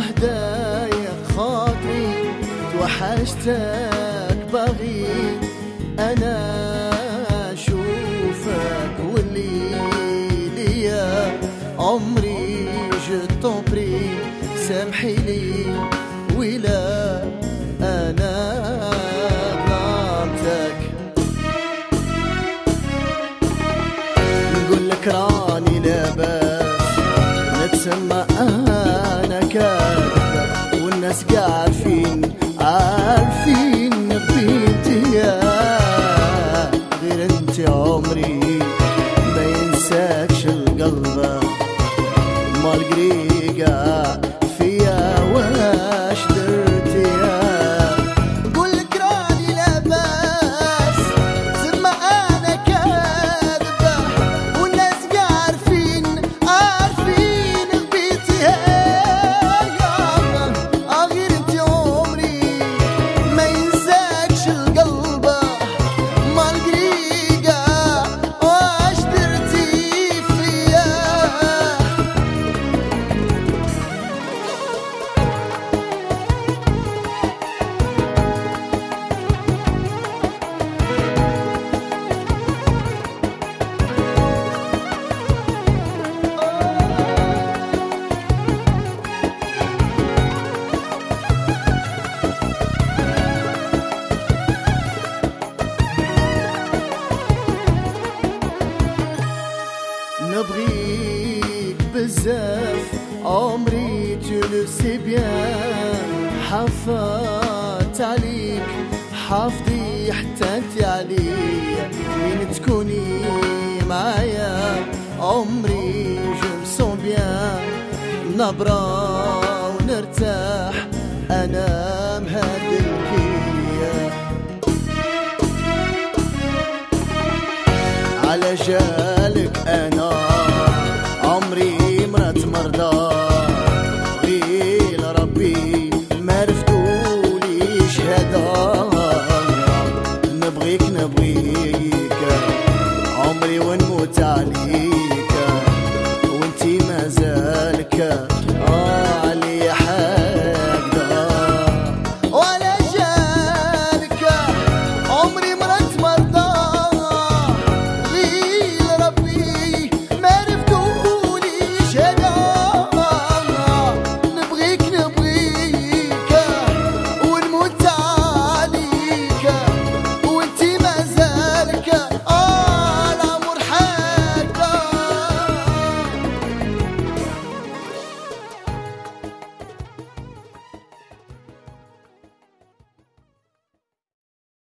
هدايا خاطري توحشتك باغي. أنا أشوفك واللي ليا عمري جد سامحي لي ولا أنا ظلمتك نقول لك راني لاباس نتسمى أنا كاذبة والناس عارفين عارفين يا غير انت عمري ما ينساكش القلب. ما القريقة نبغيك بزاف. عمري تلسي بيان. حفظت عليك. حافظي حتى عليا من تكوني معايا. عمري جمسون بيان. نبرا ونرتاح. أنا مهدلكيه على جالك أنا